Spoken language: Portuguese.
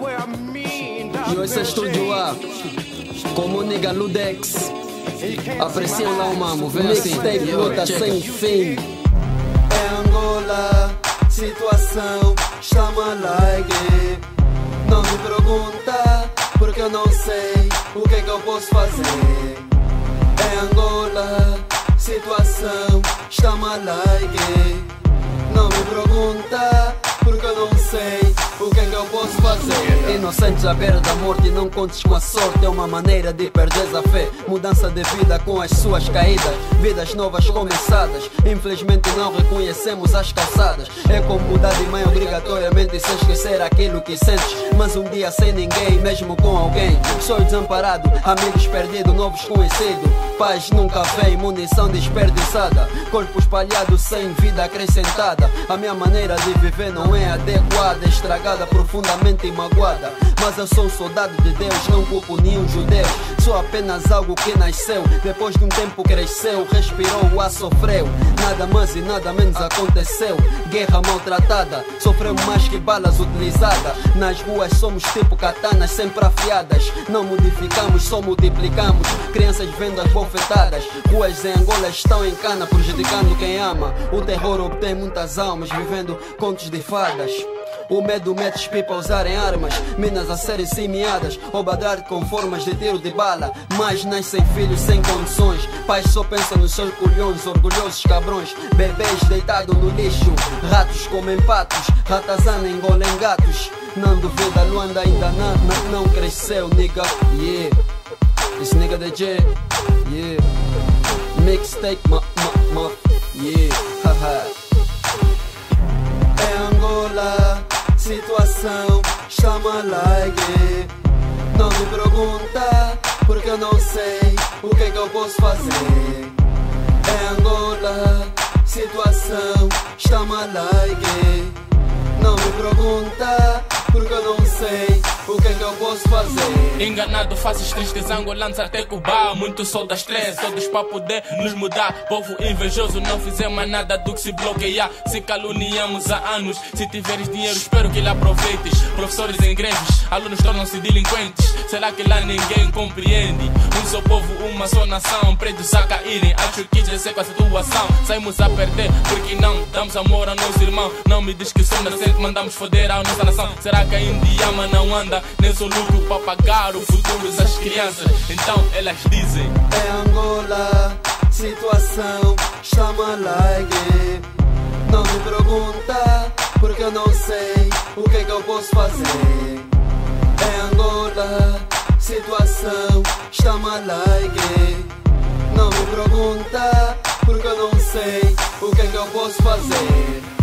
E esse é estúdio A, como nigga Ludex. Apreciam lá o mamo, vem assim. Mixtape luta sem fim. É Angola, situação chama like. Não me pergunta, porque eu não sei o que é que eu posso fazer. É Angola, situação chama like. Não me pergunta, porque eu não sei eu posso fazer. Inocentes à beira da morte, não contes com a sorte. É uma maneira de perder a fé. Mudança de vida com as suas caídas. Vidas novas começadas. Infelizmente não reconhecemos as calçadas. É como mudar de mãe obrigatoriamente sem esquecer aquilo que sentes. Mas um dia sem ninguém, mesmo com alguém. Sonho desamparado, amigos perdidos, novos conhecidos. Paz nunca vem, munição desperdiçada. Corpo espalhado sem vida acrescentada. A minha maneira de viver não é adequada, estragada, profundamente magoada. Mas eu sou soldado de Deus, não culpo nenhum judeu. Sou apenas algo que nasceu, depois de um tempo cresceu, respirou, a sofreu. Nada mais e nada menos aconteceu. Guerra maltratada, sofreu mais que balas utilizadas. Nas ruas somos tipo katanas sempre afiadas. Não modificamos, só multiplicamos. Crianças vendo as bofetadas. Ruas em Angola estão em cana, prejudicando quem ama. O terror obtém muitas almas, vivendo contos de fadas. O medo mete os pipa a usarem armas, minas a serem semeadas, obadar com formas de tiro de bala. Mas nascem filhos sem condições, pais só pensam nos seus colhões, orgulhosos cabrões, bebês deitados no lixo, ratos comem patos, ratazana engolem gatos. Não duvida, Luanda ainda não, não, não cresceu, nigga. Yeah, this nigga the J, yeah. Mixtape, ma, ma, ma, yeah, haha. Chama like. Não me pergunta, porque eu não sei o que é que eu posso fazer. É Angola, situação chama like. Não me pergunta, porque eu não sei o que é que eu posso fazer. Enganado, faces tristes, angolanos até Cuba. Muito sol da stress, todos para poder nos mudar. Povo invejoso, não fizemos nada do que se bloquear. Se caluniamos há anos. Se tiveres dinheiro, espero que lhe aproveites. Professores em greves, alunos tornam-se delinquentes. Será que lá ninguém compreende? Um só povo, uma só nação. Pretos a caírem, acho que já sei com a situação. Saímos a perder, porque não damos amor ao nosso irmão. Não me diz que sou inocente, mandamos foder a nossa nação. Será que a Indiama não anda? Nem sou lucro para pagar o futuro das crianças. Então elas dizem: É Angola, situação chama like. Não me pergunta, porque eu não sei o que é que eu posso fazer. É Angola, situação chama like. Não me pergunta, porque eu não sei o que é que eu posso fazer.